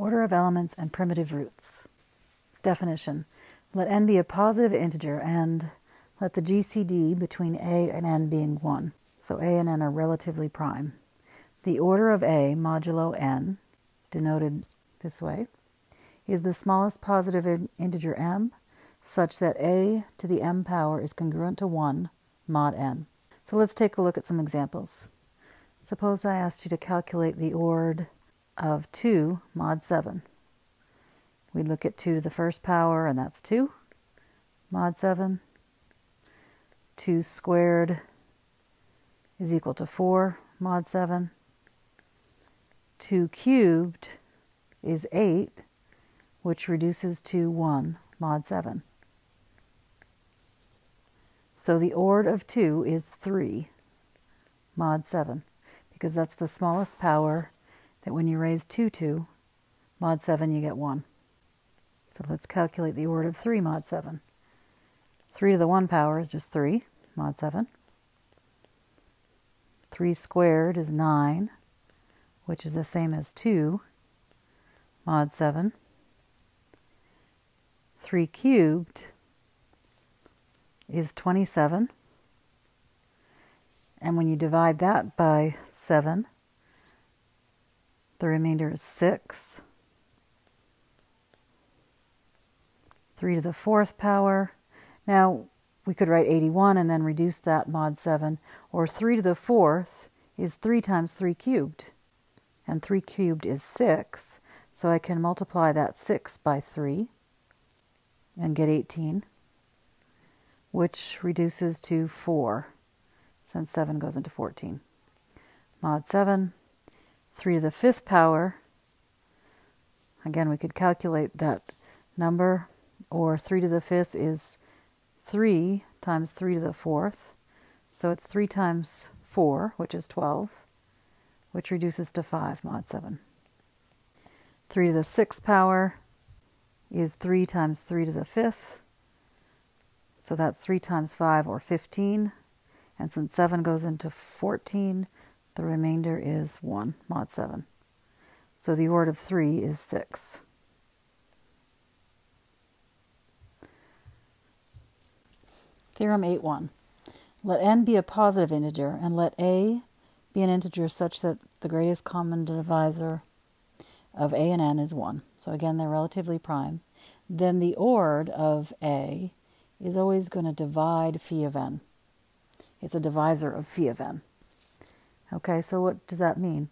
Order of elements and primitive roots. Definition. Let n be a positive integer and let the GCD between a and n being 1. So a and n are relatively prime. The order of a modulo n, denoted this way, is the smallest positive integer m such that a to the m power is congruent to 1 mod n. So let's take a look at some examples. Suppose I asked you to calculate the ord of 2 mod 7. We'd look at 2 to the first power, and that's 2 mod 7. 2 squared is equal to 4 mod 7. 2 cubed is 8, which reduces to 1 mod 7. So the ord of 2 is 3 mod 7, because that's the smallest power that when you raise 2 to mod 7, you get 1. So let's calculate the order of 3 mod 7. 3 to the 1 power is just 3 mod 7. 3 squared is 9, which is the same as 2 mod 7. 3 cubed is 27. And when you divide that by 7, the remainder is 6. 3 to the fourth power. Now, we could write 81 and then reduce that mod 7, or 3 to the fourth is 3 times 3 cubed, and 3 cubed is 6, so I can multiply that 6 by 3 and get 18, which reduces to 4, since 7 goes into 14. Mod 7, 3 to the fifth power, again we could calculate that number, or 3 to the fifth is 3 times 3 to the fourth. So it's 3 times 4, which is 12, which reduces to 5 mod 7. 3 to the sixth power is 3 times 3 to the fifth. So that's 3 times 5, or 15. And since 7 goes into 14, the remainder is 1 mod 7. So the ord of 3 is 6. Theorem 8.1. Let n be a positive integer, and let a be an integer such that the greatest common divisor of a and n is 1. So again, they're relatively prime. Then the ord of a is always going to divide phi of n. It's a divisor of phi of n. Okay, so what does that mean?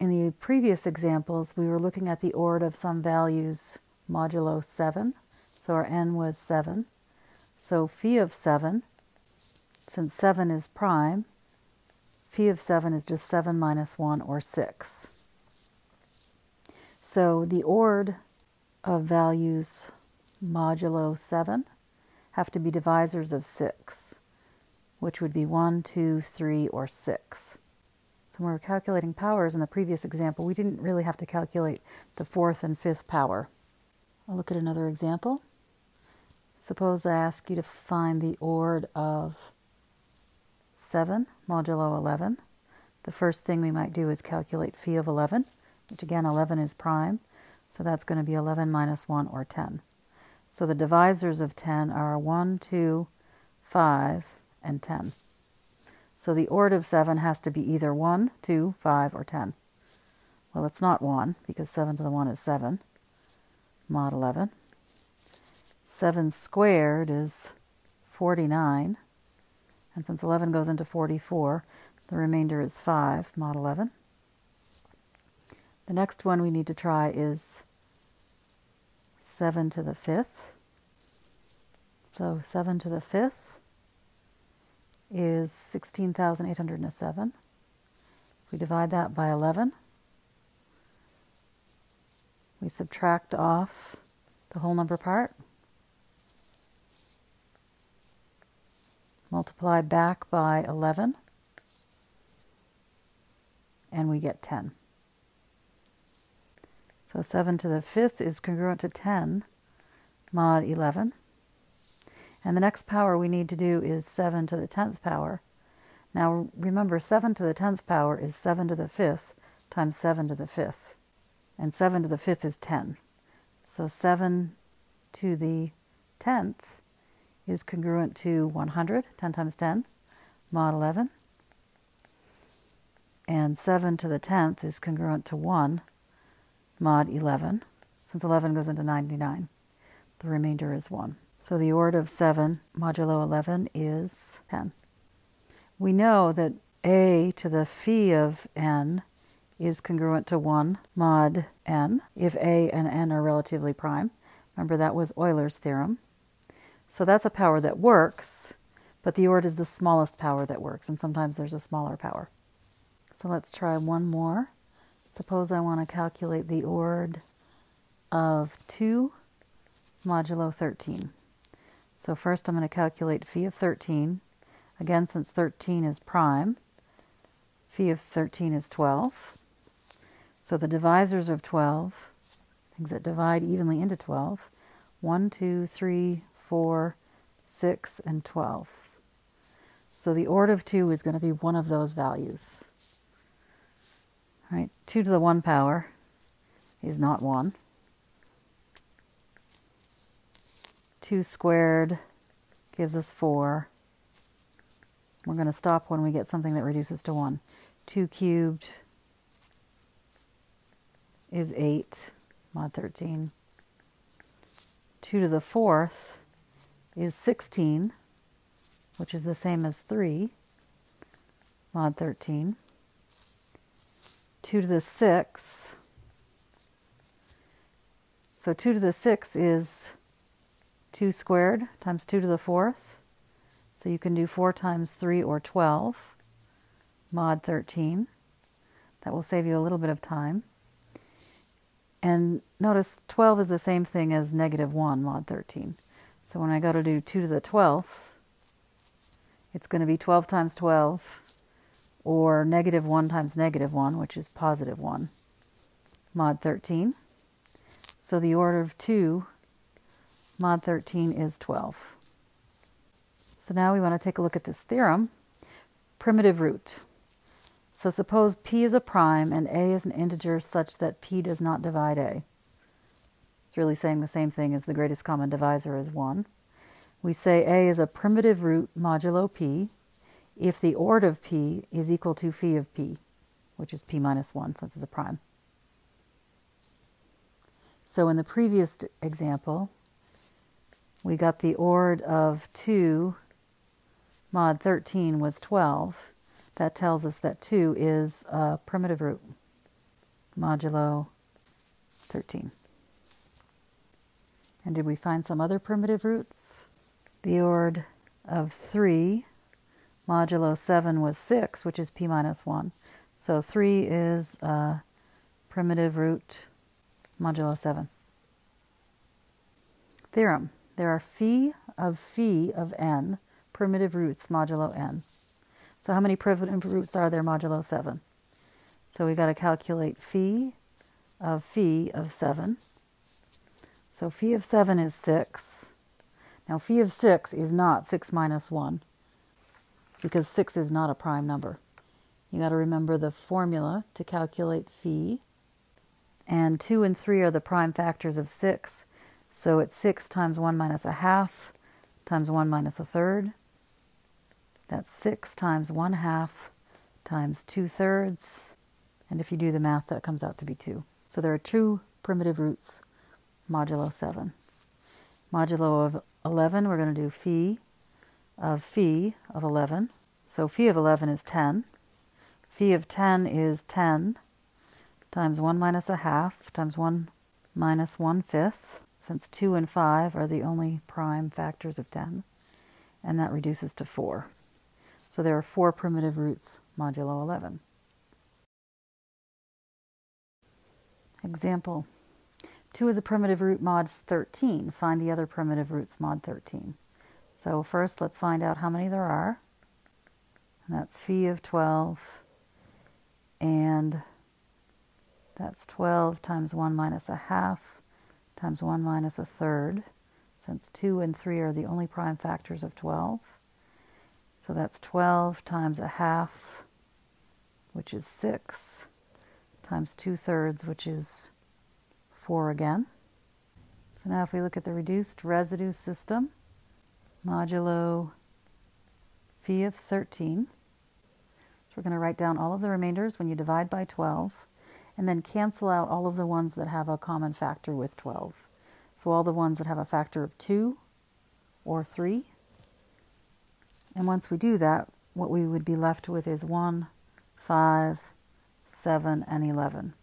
In the previous examples, we were looking at the ord of some values modulo 7. So our n was 7. So phi of 7, since 7 is prime, phi of 7 is just 7 minus 1, or 6. So the ord of values modulo 7 have to be divisors of 6, which would be 1, 2, 3, or 6. So when we were calculating powers in the previous example, we didn't really have to calculate the fourth and fifth power. I'll look at another example. Suppose I ask you to find the ord of 7 modulo 11. The first thing we might do is calculate phi of 11, which again 11 is prime, so that's going to be 11 minus 1 or 10. So the divisors of 10 are 1, 2, 5, and 10. So the ord of 7 has to be either 1, 2, 5, or 10. Well, it's not 1 because 7 to the 1 is 7, mod 11. 7 squared is 49. And since 11 goes into 44, the remainder is 5, mod 11. The next one we need to try is 7 to the 5th. So 7 to the 5th is 16,807. If we divide that by 11, we subtract off the whole number part, multiply back by 11, and we get 10. So 7 to the 5th is congruent to 10 mod 11. And the next power we need to do is 7 to the 10th power. Now remember, 7 to the 10th power is 7 to the 5th times 7 to the 5th. and 7 to the fifth is 10. So 7 to the 10th is congruent to 100, 10 times 10, mod 11. And 7 to the 10th is congruent to 1, mod 11. Since 11 goes into 99, the remainder is 1. So the order of 7 modulo 11 is 10. We know that a to the phi of n is congruent to 1 mod n if a and n are relatively prime. Remember, that was Euler's theorem. So that's a power that works, but the ord is the smallest power that works, and sometimes there's a smaller power. So let's try one more. Suppose I want to calculate the ord of 2 modulo 13. So first I'm going to calculate phi of 13. Again, since 13 is prime, phi of 13 is 12. So the divisors of 12, things that divide evenly into 12, 1, 2, 3, 4, 6, and 12. So the ord of 2 is going to be one of those values. All right, 2 to the 1 power is not 1. 2 squared gives us 4. We're going to stop when we get something that reduces to 1. 2 cubed is 8, mod 13. 2 to the 4th is 16, which is the same as 3, mod 13. 2 to the 6th, so 2 to the 6th is 2 squared times 2 to the 4th. So you can do 4 times 3 or 12, mod 13. That will save you a little bit of time. And notice 12 is the same thing as negative 1 mod 13. So when I go to do 2 to the 12th, it's going to be 12 times 12, or negative 1 times negative 1, which is positive 1, mod 13. So the order of 2 mod 13 is 12. So now we want to take a look at this theorem. Primitive root. So suppose p is a prime and a is an integer such that p does not divide a. It's really saying the same thing as the greatest common divisor is 1. We say a is a primitive root modulo p if the ord of p is equal to phi of p, which is p minus 1 since it's a prime. So in the previous example, we got the ord of 2 mod 13 was 12 that tells us that 2 is a primitive root, modulo 13. And did we find some other primitive roots? The ord of 3 modulo 7 was 6, which is p minus 1. So 3 is a primitive root modulo 7. Theorem. There are phi of phi of n primitive roots modulo n. So how many primitive roots are there modulo 7? So we got to calculate phi of phi of 7. So phi of 7 is 6. Now phi of 6 is not 6 minus 1 because 6 is not a prime number. You got to remember the formula to calculate phi. And 2 and 3 are the prime factors of 6. So it's 6 times 1 minus a half times 1 minus a third that's 6 times 1 half times 2 thirds. And if you do the math, that comes out to be 2. So there are two primitive roots, modulo 7. Modulo of 11, we're going to do phi of phi of 11. So phi of 11 is 10. Phi of 10 is 10 times 1 minus a half times 1 minus 1 fifth, since 2 and 5 are the only prime factors of 10. And that reduces to 4. So there are four primitive roots modulo 11. Example 2 is a primitive root mod 13. Find the other primitive roots mod 13. So first let's find out how many there are. And that's phi of 12 and that's 12 times 1 minus a half times 1 minus a third, since 2 and 3 are the only prime factors of 12. So that's 12 times a half, which is 6, times 2 thirds, which is 4 again. So now if we look at the reduced residue system, modulo phi of 13. So we're going to write down all of the remainders when you divide by 12 and then cancel out all of the ones that have a common factor with 12. So all the ones that have a factor of 2 or 3. And once we do that, what we would be left with is 1, 5, 7, and 11.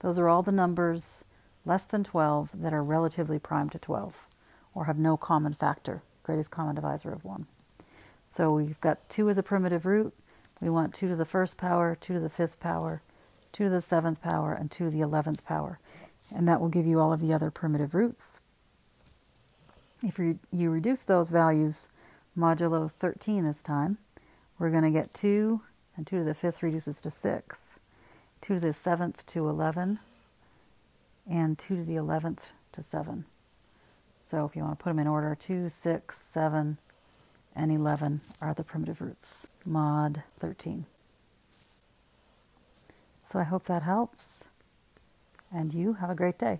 Those are all the numbers less than 12 that are relatively prime to 12 or have no common factor, greatest common divisor of 1. So we've got 2 as a primitive root. We want 2 to the first power, 2 to the fifth power, 2 to the seventh power, and to the 11th power. And that will give you all of the other primitive roots. If you, you reduce those values modulo 13 this time, we're going to get 2, and 2 to the fifth reduces to 6. 2 to the 7th to 11, and 2 to the 11th to 7. So if you want to put them in order, 2, 6, 7, and 11 are the primitive roots, mod 13. So I hope that helps, and you have a great day.